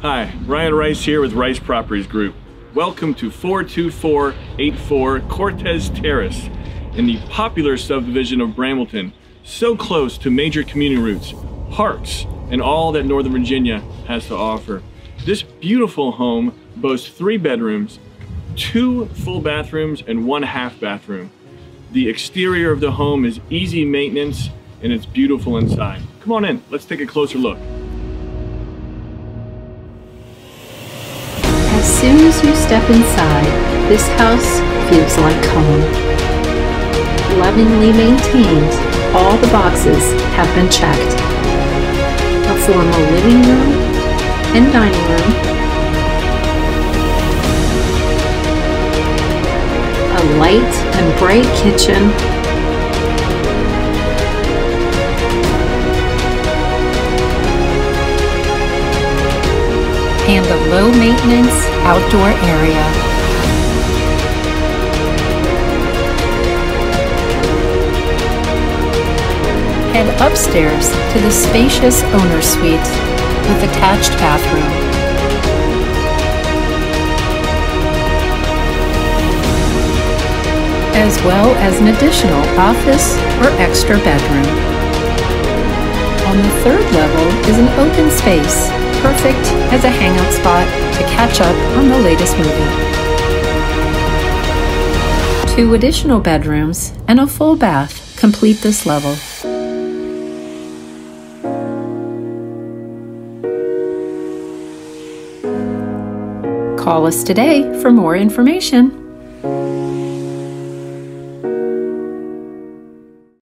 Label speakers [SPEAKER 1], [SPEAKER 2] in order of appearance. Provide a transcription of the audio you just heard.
[SPEAKER 1] Hi, Ryan Rice here with Rice Properties Group. Welcome to 42484 Cortez Terrace in the popular subdivision of Brambleton, so close to major community routes, parks, and all that Northern Virginia has to offer. This beautiful home boasts three bedrooms, two full bathrooms, and one half bathroom. The exterior of the home is easy maintenance and it's beautiful inside. Come on in, let's take a closer look.
[SPEAKER 2] Soon as you step inside, this house feels like home. Lovingly maintained, all the boxes have been checked. A formal living room and dining room, a light and bright kitchen, and a low maintenance outdoor area. Head upstairs to the spacious owner suite with attached bathroom. As well as an additional office or extra bedroom. On the third level is an open space perfect as a hangout spot to catch up on the latest movie. Two additional bedrooms and a full bath complete this level. Call us today for more information.